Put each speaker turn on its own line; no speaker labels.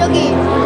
저기